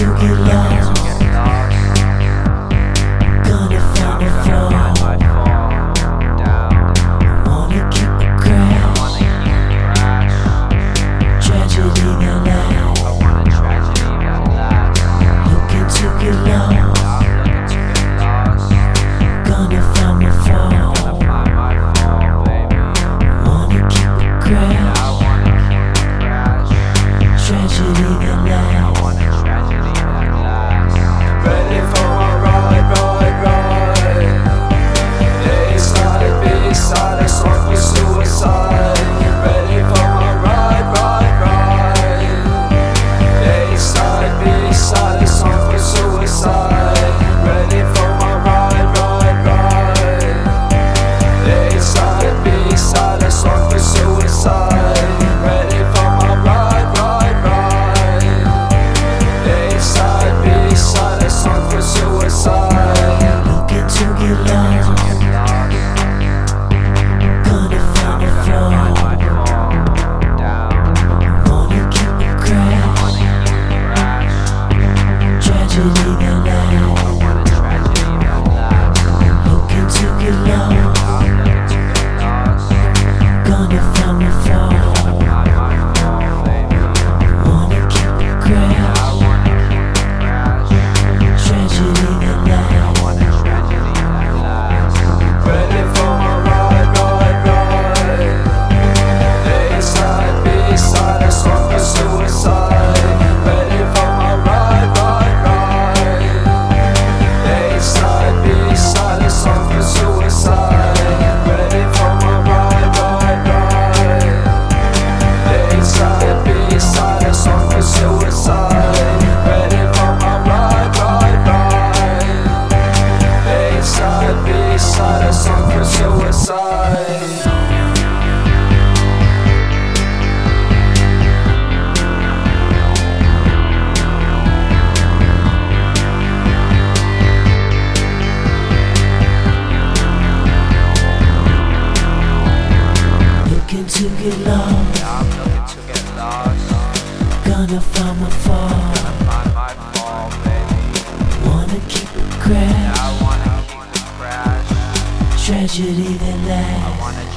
you get lost. Gonna find a flaw. Wanna keep Tragedy Looking to get lost. Gonna find Wanna keep Gonna find my fall. Find my fall, baby. Wanna keep it Yeah, crash. I wanna keep it crash. Tragedy that I lasts. want a tragedy that lasts.